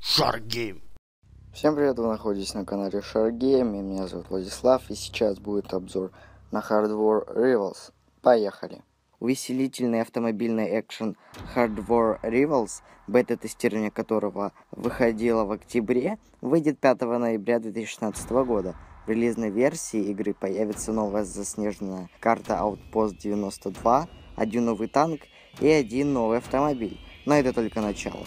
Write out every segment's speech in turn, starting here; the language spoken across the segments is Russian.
Шаргейм. Всем привет, вы находитесь на канале Шаргейм, и меня зовут Владислав, и сейчас будет обзор на Hard War Rivals. Поехали! Увеселительный автомобильный экшен Hard War Rivals, бета-тестирование которого выходило в октябре, выйдет 5 ноября 2016 года. В релизной версии игры появится новая заснеженная карта Outpost 92, один новый танк и один новый автомобиль. Но это только начало.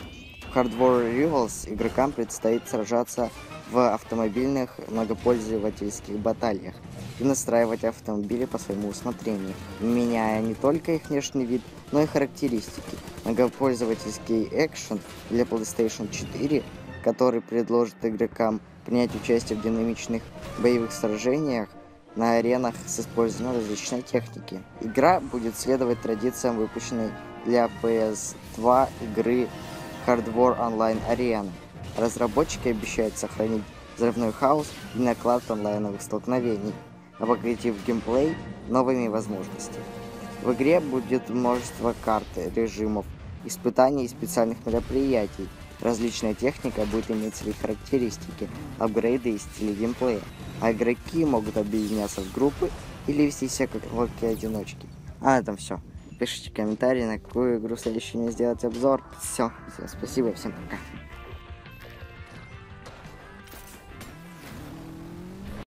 Hard War Rivals игрокам предстоит сражаться в автомобильных многопользовательских баталиях и настраивать автомобили по своему усмотрению, меняя не только их внешний вид, но и характеристики. Многопользовательский экшен для PlayStation 4, который предложит игрокам принять участие в динамичных боевых сражениях на аренах с использованием различной техники. Игра будет следовать традициям выпущенной для PS2 игры Hard War Online Arena. Разработчики обещают сохранить взрывной хаос и наклад онлайновых столкновений, обогатив геймплей новыми возможностями. В игре будет множество карт, режимов, испытаний и специальных мероприятий. Различная техника будет иметь свои характеристики, апгрейды и стили геймплея, а игроки могут объединяться в группы или вести себя как лодкие одиночки. А на этом все. Пишите комментарии, на какую игру следующую мне сделать обзор. Все, всем спасибо, всем пока.